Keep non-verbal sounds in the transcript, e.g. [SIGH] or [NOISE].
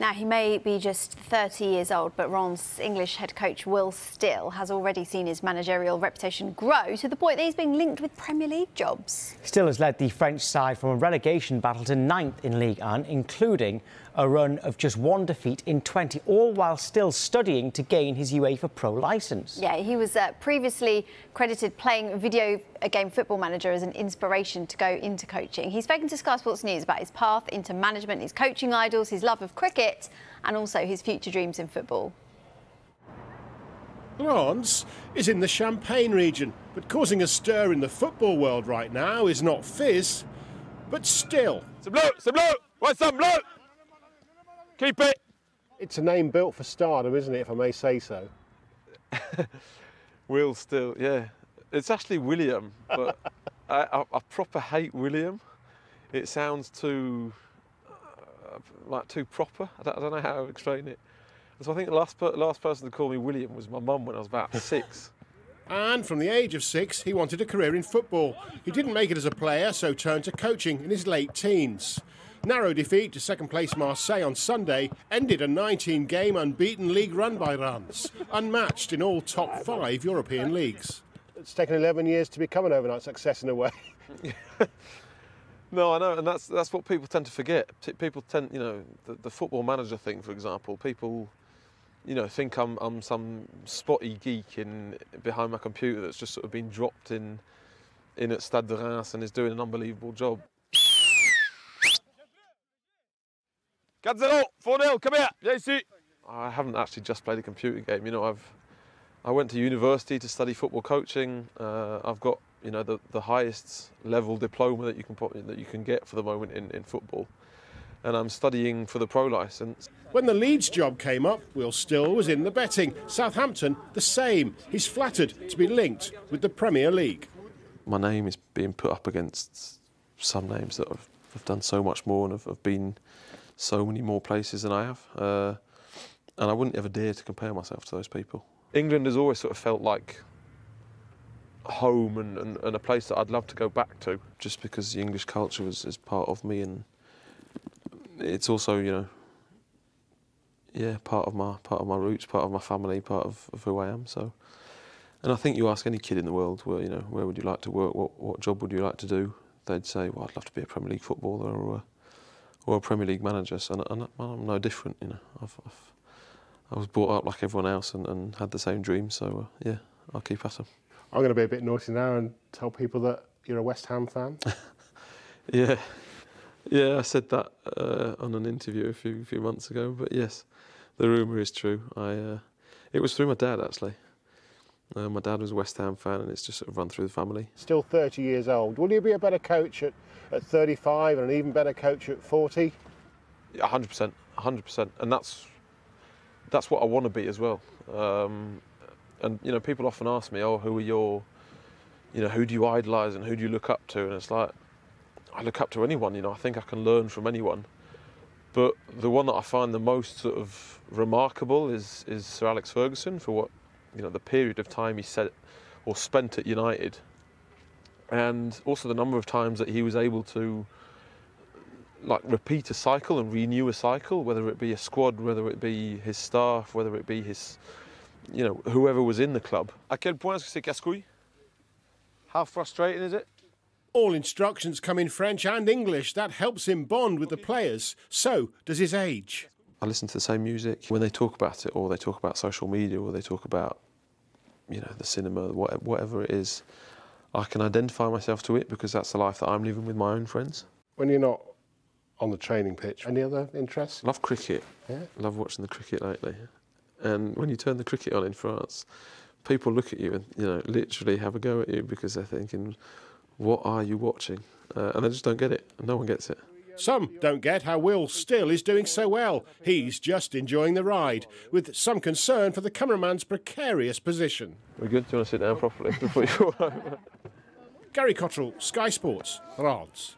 Now, he may be just 30 years old, but Reims English head coach Will Still has already seen his managerial reputation grow to the point that he's being linked with Premier League jobs. Still has led the French side from a relegation battle to ninth in Ligue 1, including a run of just one defeat in 20, all while still studying to gain his UEFA Pro licence. Yeah, he was uh, previously credited playing video game football manager as an inspiration to go into coaching. He's spoken to Sky Sports News about his path into management, his coaching idols, his love of cricket, and also his future dreams in football. Reims is in the Champagne region, but causing a stir in the football world right now is not Fizz, but still. C'est bleu, c'est bleu, ouais, c'est bleu. Keep it. It's a name built for stardom, isn't it, if I may say so? [LAUGHS] Will still, yeah. It's actually William, but [LAUGHS] I, I, I, proper hate William. It sounds too, like too proper. I don't, I don't, know how to explain it. So I think the last, per, last person to call me William was my mum when I was about [LAUGHS] six. And from the age of six, he wanted a career in football. He didn't make it as a player, so turned to coaching in his late teens. Narrow defeat to second place Marseille on Sunday ended a 19 game unbeaten league run by Reims, unmatched in all top five European leagues. It's taken 11 years to become an overnight success in a way. [LAUGHS] no, I know, and that's that's what people tend to forget. People tend, you know, the, the football manager thing, for example. People, you know, think I'm I'm some spotty geek in behind my computer that's just sort of been dropped in in at Stade de Reims and is doing an unbelievable job. 4-0, 4-0, come here, ici. I haven't actually just played a computer game. You know, I've I went to university to study football coaching. Uh, I've got you know the, the highest level diploma that you can put, that you can get for the moment in, in football, and I'm studying for the pro license. When the Leeds job came up, Will Still was in the betting. Southampton the same. He's flattered to be linked with the Premier League. My name is being put up against some names that have, have done so much more and have, have been so many more places than I have. Uh, and I wouldn't ever dare to compare myself to those people. England has always sort of felt like home and, and, and, a place that I'd love to go back to, just because the English culture is, part of me and it's also, you know, yeah, part of my part of my roots, part of my family, part of, of who I am. So, and I think you ask any kid in the world, where you know, where would you like to work? What what job would you like to do? They'd say, well, I'd love to be a Premier League footballer or a, or a Premier League manager. So, and, I'm no different, you know. I've, I've I was brought up like everyone else and, and had the same dreams. So uh, yeah, I'll keep at them. I'm going to be a bit naughty now and tell people that you're a West Ham fan. [LAUGHS] yeah, yeah, I said that uh, on an interview a few few months ago. But yes, the rumor is true. I uh, it was through my dad actually. Uh, my dad was a West Ham fan, and it's just sort of run through the family. Still 30 years old. Will you be a better coach at, at 35 and an even better coach at 40? 100%, 100%. And that's that's what I want to be as well. Um, and you know, people often ask me, "Oh, who are your, you know, who do you idolise and who do you look up to?" And it's like, I look up to anyone. You know, I think I can learn from anyone. But the one that I find the most sort of remarkable is is Sir Alex Ferguson for what, you know, the period of time he set or spent at United, and also the number of times that he was able to like repeat a cycle and renew a cycle, whether it be a squad, whether it be his staff, whether it be his, you know, whoever was in the club. À quel point est-ce que c'est casse-couille? How frustrating is it? All instructions come in French and English. That helps him bond with the players. So does his age. I listen to the same music when they talk about it, or they talk about social media, or they talk about, you know, the cinema, whatever it is. I can identify myself to it because that's the life that I'm living with my own friends. When you're not on the training pitch. Any other interests? Love cricket. Yeah. Love watching the cricket lately. And when you turn the cricket on in France, people look at you and you know literally have a go at you because they're thinking, "What are you watching?" Uh, and they just don't get it. No one gets it. Some don't get how Will still is doing so well. He's just enjoying the ride, with some concern for the cameraman's precarious position. We're good. Do you want to sit down properly [LAUGHS] before you fall over? Gary Cotterill, Sky Sports, Reims.